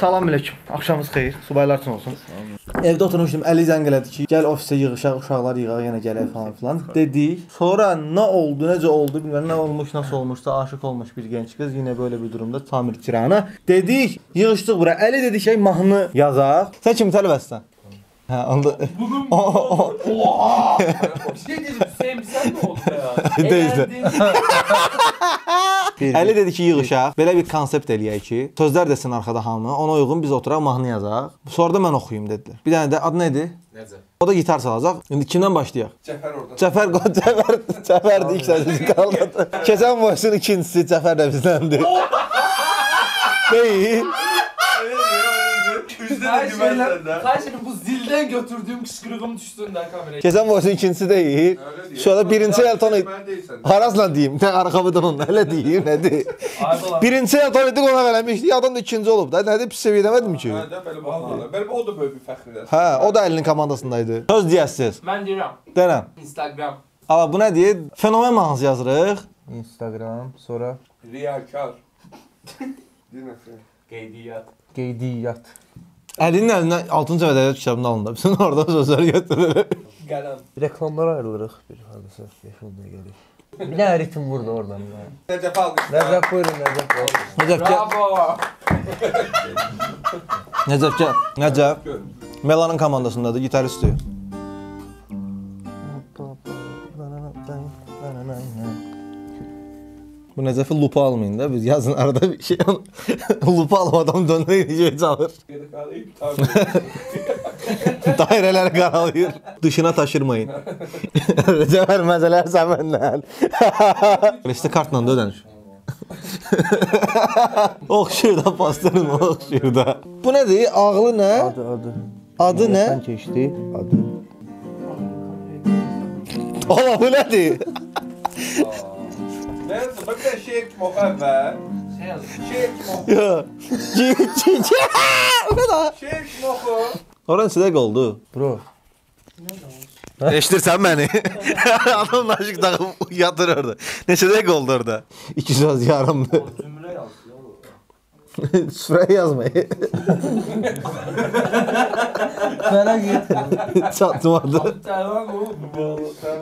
Salam əleykum. Axşamınız xeyir. Subaylar üçün olsun. Evdə oturmuşdum. Əli zəng elədi ki, gəl ofisə yığışaq, uşaqlar yığaq, yenə gələk falan filan. Dedik. Sonra nə oldu, necə oldu bilmirəm. Nə olmuş, nasıl olmuşsa, aşiq olmuş bir gənc qız yenə belə bir durumda Samir Tirana. Dedik, yığışdıq bura. Əli dedi ki, mahnı yazaq. Sən kimi tələbəsən? Hə, onda Bugün Oha! Şey dedim Hüseyin sen ne oldu ya? Deyildi. Eğlendin. Əli dedi ki, yığışaq. Belə bir konsept eləyək ki, sözlər desin arxada hamı, ona uyğun biz oturaq mahnı yazaq. Sonra da mən oxuyum dedilər. Bir dənə də adı nə idi? Necə? O da gitar çalacaq. İndi kimdən başlayaq? Cəfər orada. Cəfər Cəfər Cəfər ilk sözü qaldı. Keçən boysun ikincisi Cəfər də bizdəndir. Deyil. Üzdə də güvən şeyler, səndə. her şeyi bu zilden götürdüğüm kışkırığım düştüğünden kameraya. Keçən boysun ikincisi deyil. Öyle diyor. Şu anda birinci el tonu Mən deyilsən. Harasla deyim, nə arxamıdan onun elə deyim, nədir? Aybalan. Birinci el tonu ona verəmişdi, adam da ikinci olub da. Nədir pis seviyə demədim ki? Hə, belə baxmalı. Belə o da böyle bir fəxridir. Hə, o da əlinin komandasındaydı. Söz deyəsiz. Ben diyorum. Denən. Instagram. Ala bu nədir? Fenomen mahnısı yazırıq. Instagram, sonra Riyakar. Deməsin. Qeydiyyat. qeydiyyat. Əlinin əlindən 6-cı ədəbiyyat kitabını alındı. Sən orada sözləri götürür. Qələm. Reklamlara ayrılırıq bir hadise. 5 olmaya gəlir. Bir dənə ritm vurdu oradan. Necəf alqışlar. Nəcəf buyurun Nəcəf. Nəcəf gəl. Bravo. Nəcəf gəl. Nəcəf. Melanın komandasındadır, gitaristdir. Bu Nəcəfi lupa almayın da biz yazın arada bir şey lupa alıb adam döndürür necə çalır. Dairələri qaralayır. Dışına taşırmayın. Cəvər məzələr səməndən. Rəstə kartla da ödəniş. oxşur da pastırın oxşur da. Bu nədir? Ağlı nə? Adı adı. Adı nə? Sən keçdi. Adı. Ola bu nədir? Neyse bak bir şehir kim oku əvvəl. Şey yazdım. Şehir kim oku. Ya. Bu nə da? Şehir kim oku. Oran sizə oldu. Bro. Eşidirsən məni? Adam naşıq taxıb yatır orada. Neçə dəqiqə oldu orada? 2 söz yarımdı. Süfrə yazmayı. Mənə git. Çatmadı.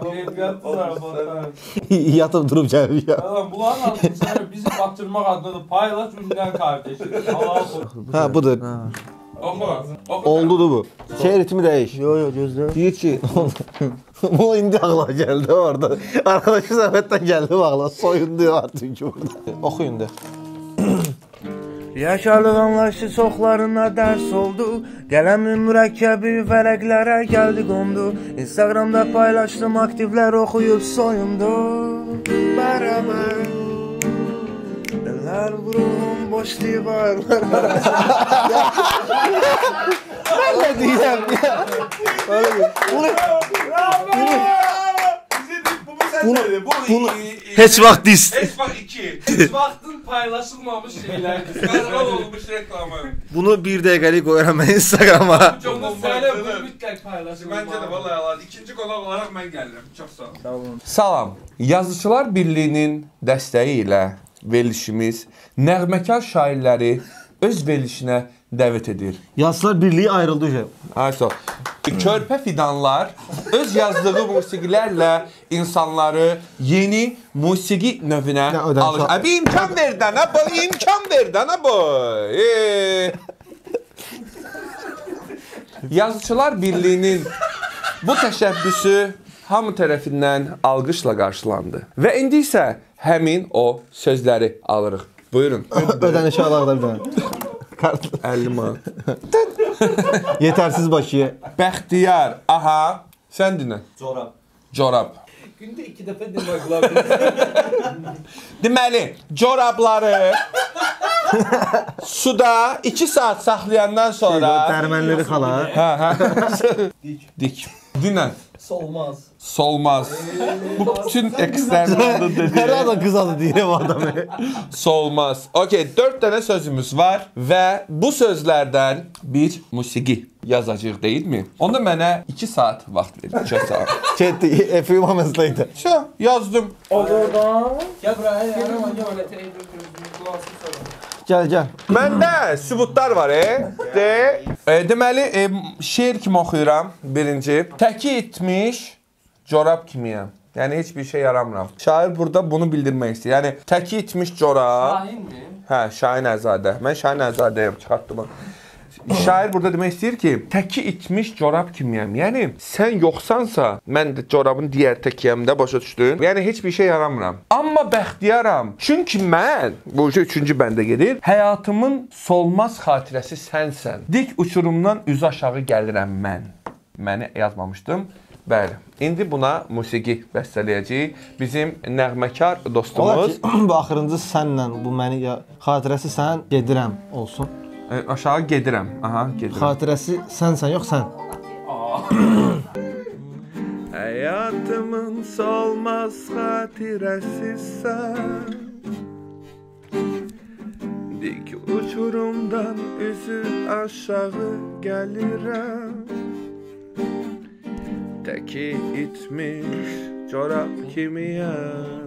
Qeydiyyat zarafatan. Yatıb durub gəlmiş ya. Bunların altında bizi batırmak adına da paylaş ünlüden kardeşim. Ha budur. Oku. Oku. Oldudu bu. Şey ritmi dəyiş. Yo yo gözlə. Deyir ki, bu indi ağla gəldi orada. Arkadaşı zəhmətdən gəldi ağla. Soyundu artıq ki burada. Oxuyun da. Yaşarlıq anlayışı çoxlarına dərs oldu. Qələmin mürəkkəbi fərəqlərə gəldi qondu. Instagramda paylaşdım aktivlər oxuyub soyundu. Bərabər. Eller vururum boş divarlar. Mən nə deyirəm ya? Bu bu səndir. Bu bunu- iyi- Heç vaxt dis. Heç vaxt 2. Hiç vaktin paylaşılmamış şeylerdi. Qazanal olmuş reklamı. Bunu 1 dəqiqəlik qoyuram mən Instagrama. Onu söyle bu mütlak paylaşılmalı. Məncə də vallahi Allah. İkinci qonaq olaraq mən gəlirəm. Çox sağ ol. Salam. Yazıçılar Birliyinin dəstəyi ilə verilişimiz nəğməkar şairləri öz verilişinə dəvət edir. Yazıçılar Birliyi ayrıldı hocam. Ayso. Körpə fidanlar öz yazdığı musiqilərlə insanları yeni musiqi növünə alır. al- Abi imkan ver dana bu, imkan ver dana bu. Ee. Yazıçılar Birliyinin bu təşəbbüsü hamı tərəfindən alqışla qarşılandı. Və indi isə həmin o sözləri alırıq. Buyurun. Ödənişi alaq da bir dənə. Kart 50 manat. yetərsiz Bakıya. Bəxtiyar, aha, sən dinlə. Corab. Corab. Günde iki defa demek lazım. Deməli, corabları suda 2 saat saxlayandan sonra Dərmənləri xala. Hə, hə. Dik. Dinlə. Solmaz. Solmaz. Bu bütün eksternalda dedi. adam qız adı deyirəm adamı. Solmaz. Okay, 4 dənə sözümüz var və bu sözlərdən bir musiqi yazacağıq, deyilmi? Onda mənə 2 saat vaxt verin. 2 saat. Chat, a few moments later. Şo, yazdım. Oradan. Gel buraya. Gel buraya. Gel buraya. Gəl, gəl. Məndə sübutlar var, e. De. E, deməli, e, şeir kimi oxuyuram birinci. Təki itmiş corab kimiyəm. Yəni heç bir şey yaramıram. Şair burada bunu bildirmək istəyir. Yəni təki itmiş corab. Şahin mi? Hə, Şahin Əzadə. Mən Şahin Əzadəyəm, çıxartdım. Şair burada demək istəyir ki, təki itmiş corab kimiyəm. Yəni sən yoxsansa, mən də corabın digər təkiyəmdə başa düşdün? Yəni heç bir şey yaramıram. Amma bəxtiyaram. Çünki mən, bu 3-cü bəndə gedir. Həyatımın solmaz xatirəsi sənsən. Dik uçurumdan üzü aşağı gəlirəm mən. Məni yazmamışdım. Bəli. İndi buna musiqi bəstələyəcəyik. Bizim nəğməkar dostumuz ki, bu axırıncı sənlə bu məni xatirəsi sən gedirəm olsun. Aşağı gedirəm. Aha, gedirəm. Xatirəsi sənsən, yox sən. Həyatımın solmaz xatirəsi sən. Dik uçurumdan üzü aşağı gəlirəm. Təki itmiş corab kimiyəm.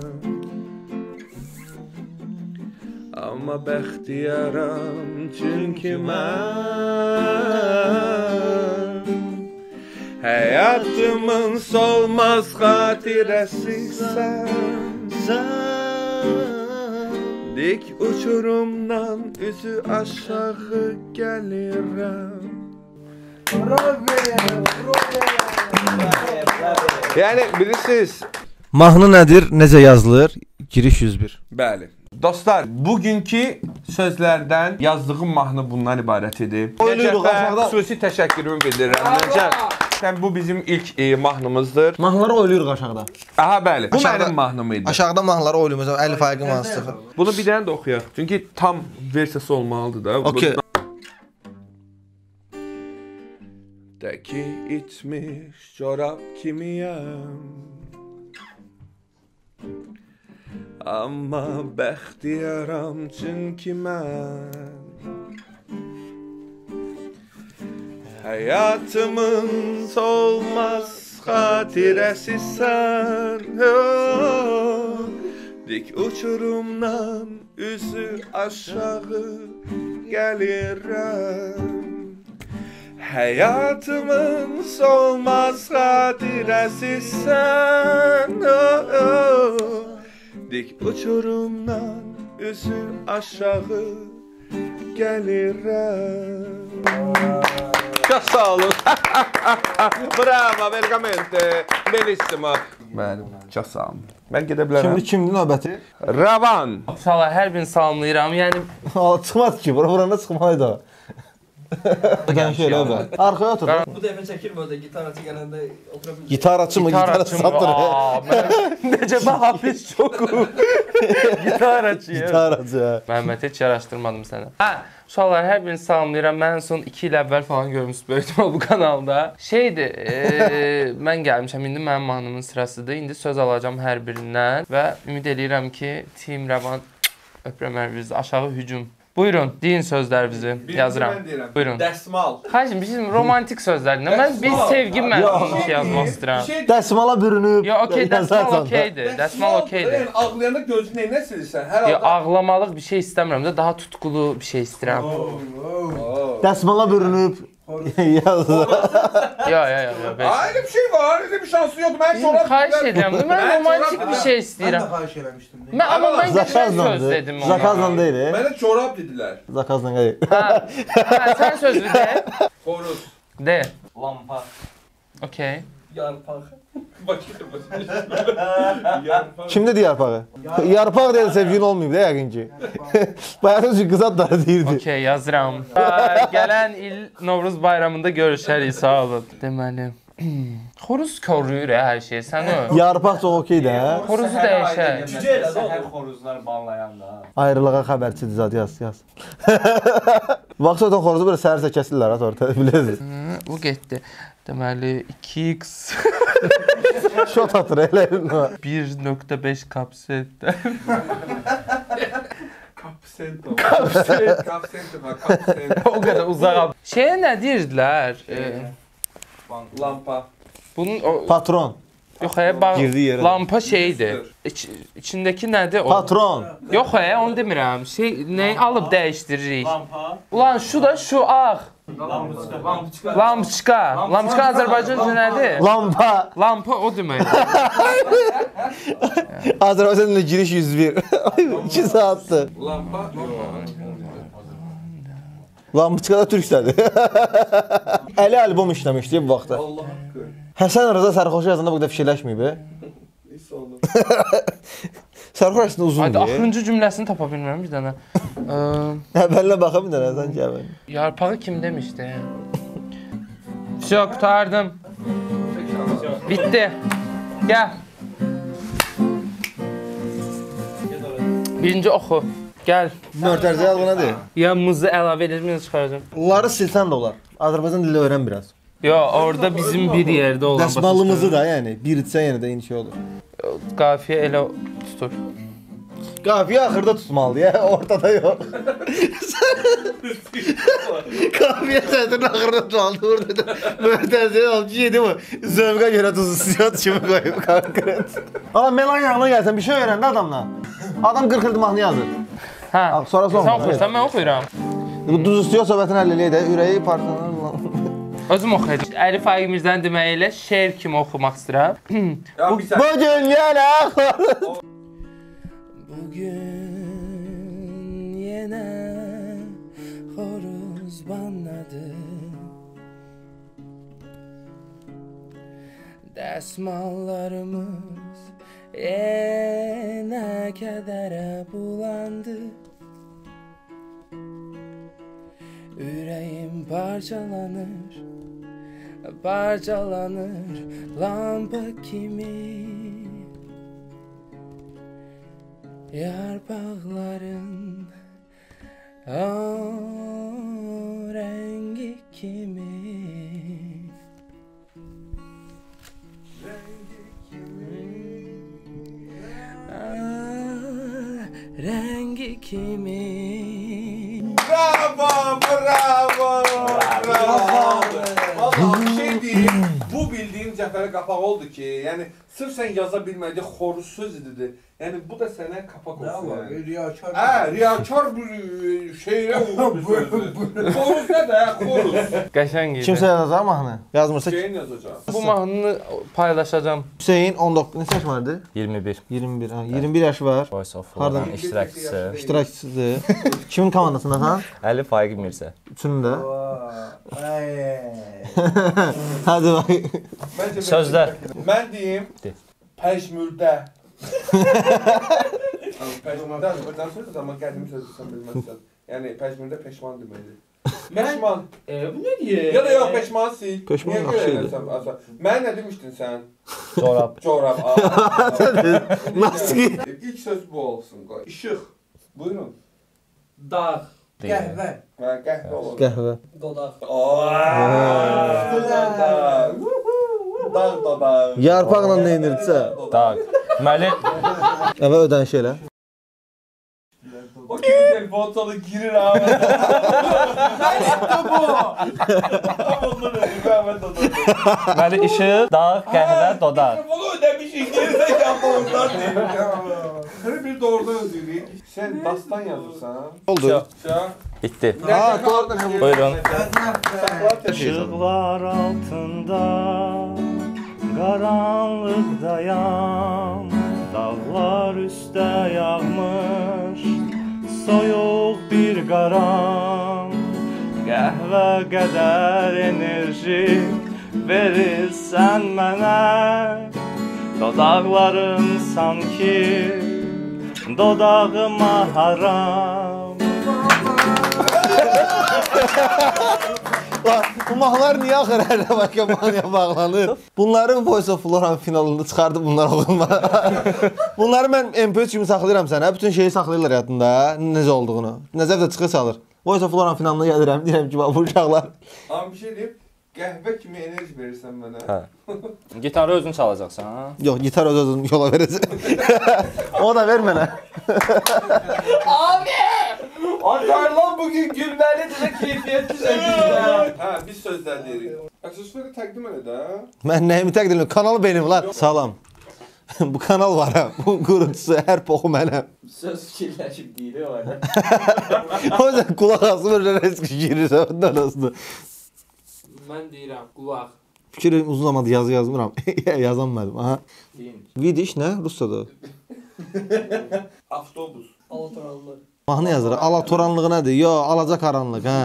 Amma bəxtiyaram çünki mən Həyatımın solmaz xatirəsi sən Dik uçurumdan üzü aşağı gəlirəm Yəni bilirsiniz, Mahnı nədir, necə yazılır? Giriş 101. Bəli. Dostlar, bugünkü sözlərdən yazdığım mahnı bundan ibarət idi. Aşağıda. xüsusi təşəkkürümü bildirirəm. Nəcəf, sən bu bizim ilk e, mahnımızdır. Mahnıları oynayırıq aşağıda. Aha, bəli. Bu Aşağıda- mənim mahnım idi. Aşağıda mahnıları oynayırıq. Əlif Ayqın mahnısı. Bunu bir dənə də oxuyaq. Çünki tam versiyası olmalıdır da. Okey. Təki itmiş corab kimiyəm Amma bəxtiyaram çünki mən Həyatımın solmaz xatirəsi sən oh. Dik uçurumdan üzü aşağı gəlirəm Həyatımın solmaz xatirəsi sən oh, oh. Dik uçurumdan üzü aşağı gəlirəm Çox sağ olun. Bravo, vergamente. Bellissimo. Bəli, çox sağ olun. Mən gedə bilərəm. Şimdi kimdir növbəti? Ravan. Uşaqlar hər birini salamlayıram. Yəni çıxmadı ki, bura vuranda çıxmalıydı Gəlin şöyle bə. Arxaya otur. Bu dəfə çəkilmədi. Gitarçı gələndə otura bilmir. Gitar açımı, gitar açım. satır. Necə mən hafiz çoxum. Gitar açıyım. Gitar açı. Məhəmməd heç yaraşdırmadım sənə. Hə, uşaqlar hər birini salamlayıram. Mən son 2 il əvvəl falan görmüsünüz böyük ihtimal bu kanalda. Şeydir, e, mən gəlmişəm. İndi mənim mahnımın sırasıdır. İndi söz alacağam hər birindən və ümid eləyirəm ki, Team Rəvan öpürəm hər birinizi. Aşağı hücum. Buyurun, deyin sözlərinizi. Yazıram. Buyurun. Dəsmal. Xahiş bizim romantik sözlər. nə? Mən bir sevgi məzmunu yazmaq istəyirəm. şey Dəsmala bürünüb. Yo, okey, dəsmal yazarsan da. okeydir. Dəsmal okeydir. Yəni ağlayanda gözünü nə silirsən? Hər Yo, halda. ağlamalıq bir şey istəmirəm də, daha tutqulu bir şey istəyirəm. Dəsmala bürünüb. Yaz. Yo, yo, yo, yo. beş- Aa, öyle bir şey var. Öyle bir şansı yok. Ben Bizim çorap xahiş edirəm. də, Mən Mən romantik çorap- bir şey istəyirəm. xahiş eləmişdim. Mən amma mən qəşəng söz Zakazla. dedim ona. Zakazla deyil. e? Bana çorap dediler. Zakazla deyil. Hə, hə, sən sözlü de. Horuz. De. Lampa, Okey. yarpaq. Bakıyorum. Yarpaq. Kimdə deyir yarpağı? Yarpaq deyil sevgin olmayıb da yəqin ki. Bayaq özü qızat da deyirdi. Okey, yazıram. Ay, Gələn il Novruz bayramında görüşərik, sağ olun. Deməli, xoruz koruyur ya hər şey. Sən o Yarpaq çox okey də. hə? xoruzu dəyişər. Cücə elə də Hər o. xoruzlar banlayanda. Ayrılığa xəbərçidir zad yaz, yaz. Vaxt ötən xoruzu belə səhər-səhər kəsirlər ha ortada bilirsiniz. Hı, Bu getdi. Deməli 2x Şot atır elə. 1.5 kapsetdə. Kapsento. Kapsento. Kapsento. Kapsento. o qədər uzaq. Şeyə nə deyirdilər? E, Lampa. bunun o Patron. Yox, e, bağ Girdiyi yerə. lampa şeydir. İç, içindəki nədir o? Patron. Yox, e, onu demirəm. Şey, nə alıb dəyişdiririk? Lampa. Ulan şu da şu ağ. Lampoçka. Lampoçka. Lampoçka. Lampoçka Azərbaycanca nədir? Lampa. Lampa o deməkdir. Azərbaycan dilinə giriş 101. 2 saatdır. Lampa. Lampoçka da türkdədir. Əli albom işləmişdi bu vaxtda. Allah haqqı. Həsən Rıza Sərxoşu yazanda bu qədər fikirləşməyib. e? Hiss oldu. Sərxoş əslində Hayda, uzundur. axırıncı cümləsini tapa bilmirəm bir dənə. Ə, Əvvəlinə baxa bir dənə sən gəl. yarpağı kim demişdi? Всё, qurtardım. Bitti. Gəl. Birinci oxu. Gəl. Möhtərzə al bu nədir? Ya mızı əlavə edəcəm, çıxaracağam. Bunları silsən də olar. Azərbaycan dili öyrən biraz. Yo, orada bizim bir yerdə olan Dəsmalımızı da yəni bir itsə yenə də eyni şey olur. qafiyə elə tutur. Qafiyə axırda tutmalıdır, ya, ortada yox. Qafiyə sədrin axırda tutmalıdır, orada da möhtərzəyə al ki, yedi bu. Zövqə görə duzu siyat kimi qoyub konkret. Ala Melan yanına gəlsən bir şey öyrəndi adamdan. Adam 40 ildir mahnı yazır. Hə. Sonra son. Sən oxuyursan, mən oxuyuram. Bu duz istiyor söhbətini həll eləyək də, ürəyi partlanan. Özüm oxuyacağam. Əlif Ayı Mirzənin deməyi ilə şeir kimi oxumaq istəyirəm. Ya bir sən. Bu gün yenə Bugün yine horuz banladı Dəsmallarımız yine kedere bulandı parçalanır Parçalanır lampa kimi? Yarpakların o rengi kimi? Ah, rengi kimi? Bravo, bravo. Cəfərə qapaq oldu ki, yəni sırf sən yaza bilmədiyi xoruz söz idi. Yəni bu da sənə qapaq olsun. Yəni. Riyakar. Hə, riyakar e, şeyə uyğun bir sözdür. Xoruz nə də, xoruz. Qəşəng idi. Kimsə yazacaq mahnı? Yazmırsa Şeyin yazacaq. bu mahnını paylaşacağam. Hüseyn 19 neçə yaş vardı? 21 21. Ha, 21 yaşı var. Voice of Hardan? Hardan iştirakçısı. İştirakçısıdır. Kimin komandasındasan? Əli Faiq Mirzə. Üçünün də. Ay. Hadi bak. Məncə Sözlər. Mən deyim. De. Pəşmürdə. Pəşmürdə Azərbaycan sözüdür, amma qədim sözdür, sən bilməzsən. Yəni pəşmürdə peşman deməkdir. Peşman. E, bu ne diye? Ya da yox, peşman sil. Peşman Azər? Mən nə demişdin sən? Corab. Corab. aa. Nasıl ki? İlk söz bu olsun. qoy. İşıq. Buyurun. Dağ. Qəhvə. Hə, qəhvə olur. Qəhvə. Dodaq. Dağ da dağ. Yarpaqla nə edirdisə? Dağ. Deməli, Əvvəl ödəniş elə. O kimi telefon sana girir abi. Ben ettim bu. Onları ben de deməli işıq, dağ, qəhvə, dodaq. Telefonu ödemişsin geri zekalı ondan. Hani bir doğrudan ödeyeyim. Sen dastan yazırsan. Oldu. Sen. Bitdi. Ha, doğrudan hem. Buyurun. Işıklar altında karanlıktayam Dağlar üstte yağmış soyuq bir qaram Qəhvə qədər enerji verirsən mənə Dodaqların sanki dodağıma haram Lan, bu mahnılar niyə axır hər dəfə mahnıya bağlanır? Bunların Voice of Floran finalında çıxardı bunlar oxunma. Bunları mən MP3 kimi saxlayıram sənə. Bütün şeyi saxlayırlar yadında, necə olduğunu. Nəzər də çıxır salır. Voice of Floran finalına gəlirəm, deyirəm ki, bax bu uşaqlar Ama bir şey diyeyim. Qəhvə kimi enerji verirsən mənə. Hə. Gitarı özün çalacaqsan, ha? Yox, gitar öz özün yola verəcək. o da ver mənə. Akarlan bugün gülmelidir ve keyfiyetli şekilde. Hə, Hə, biz sözlər deyirik. Aksesuarı təqdim elə də. Mən nəyimi təqdim edirəm? Kanal benim lan. Salam. Bu kanal var ha. Bu quruntusu hər poxu mənəm. Söz fikirləşib deyir o arada. O yüzden kulaq asılır eski girir ondan aslında. Mən deyirəm, qulaq. Fikir uzun zamandır yazı yazmıram. Yazamadım. Aha. Deyim. Vidiş nə? Ruscada. Avtobus. Alatoranlıq. Mahnı yazır. Alatoranlığı nədir? Yo, alaca qaranlıq, hə.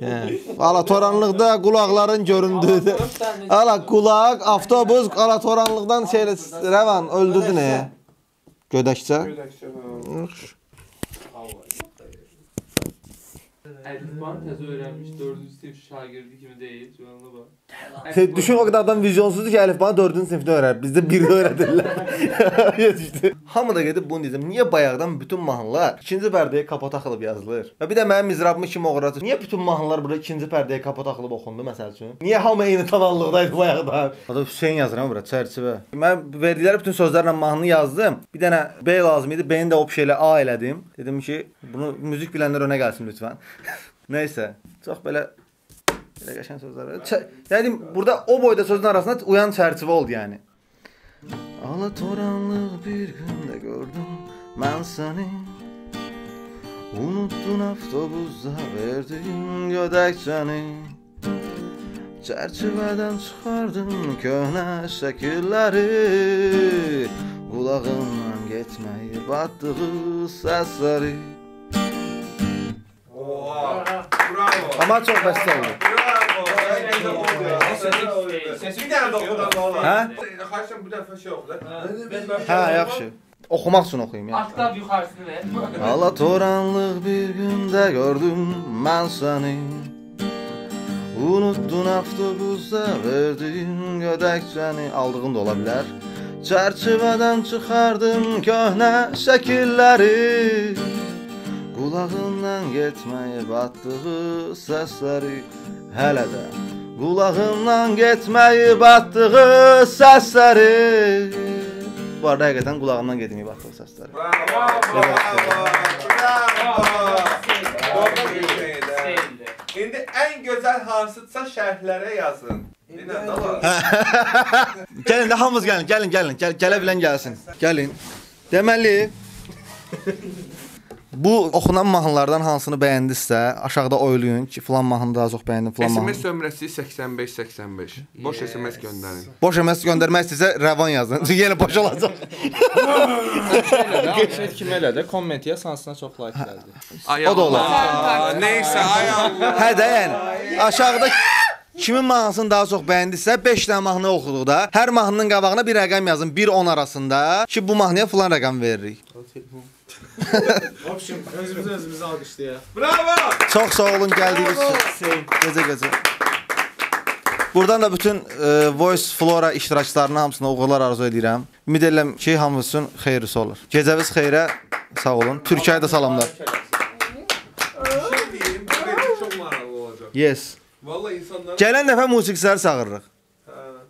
Hə. Alatoranlıqda qulaqların göründüyü. Ala qulaq, avtobus, alatoranlıqdan şeylə Rəvan öldürdü nə? Gödəkçə. Gödəkçə. Əlifban təzə öyrənmiş 4-cü sinif şagirdi kimi deyil. Canına bax. Düşün o qədər adam vizyonsuzdur ki, əlifbanı 4-cü sinifdə öyrənir. Bizdə 1-də öyrədirlər. Hamı da gedib bunu deyəcəm. Niyə bayaqdan bütün mahnılar ikinci pərdəyə kapa taxılıb yazılır? Və bir də mənim mizrabımı kim oğratır? Niyə bütün mahnılar burada ikinci pərdəyə kapa taxılıb oxundu məsəl üçün? Niyə hamı eyni tonallıqdaydı bayaqdan? Adı Hüseyn yazıram bura çərçivə. Mən verdikləri bütün sözlərlə mahnını yazdım. Bir dənə B lazım idi. B-ni də o şeylə A elədim. Dedim ki, bunu müzik bilənlər önə gəlsin lütfən. Nəysə, çox belə belə qəşəng sözlər. Ç- Yəni burada o boyda sözün arasında uyan çərçivə oldu yəni. Alatoranlıq bir gündə gördüm mən səni. Unuttun avtobusda verdin gödəkçəni Çərçivədən çıxardın köhnə şəkilləri. Qulağımdan getməyi batdığı səsləri Bravo. Amma çox bəstə oldu. Bravo. Sən gözəl oldu. Bir dənə də oxudan nə olar? Hə? Xahiş bu dəfə şey oxu da. Hə, yaxşı. Oxumaq üçün oxuyum yəni. Aktav yuxarısını ver. Alatoranlıq bir gündə gördüm mən səni Unuttun avtobusda verdin gödəkçəni Aldığın da ola bilər Çərçivədən çıxardım köhnə şəkilləri Qulağından getməyi batdığı səsləri Hələ də Qulağından getməyi batdığı səsləri Bu arada həqiqətən qulağımdan getməyi batdığı səsləri Bravo. Bravo. İndi ən gözəl hansısa şərhlərə yazın. Gəlin də hamımız gəlin, gəlin, gəlin. Gəl, gələ bilən gəlsin. Gəlin. Deməli bu oxunan mahnılardan hansını bəyəndinizsə, aşağıda oylayın ki, filan mahnını daha çox bəyəndim, filan mahnı. SMS nömrəsi 85 85. Boş SMS göndərin. Boş SMS göndərmək istəsə Rəvan yazın. Çünki yenə boş olacaq. Şey kimi elə də komment yaz hansına çox like gəldi. O da olar. Neysə ay Allah. Hə də yəni aşağıda kimin mahnısını daha çox bəyəndinizsə 5 dənə mahnı oxuduqda hər mahnının qabağına bir rəqəm yazın 1-10 arasında ki bu mahnıya filan rəqəm veririk. Obşim, özümüzü özümüzü alqışlayaq. Bravo. Çox sağ olun gəldiyiniz üçün. Gecə gecə. Buradan da bütün e, Voice Flora iştirakçılarına hamısına uğurlar arzu edirəm. Ümid edirəm ki, hamımız üçün xeyirlisi olur. Gecəniz xeyrə. Sağ olun. Türkiyəyə də salamlar. Şey diyeyim. Bu çok maraqlı olacak. Yes. Vallahi insanlar Gələn dəfə musiqiçiləri çağırırıq.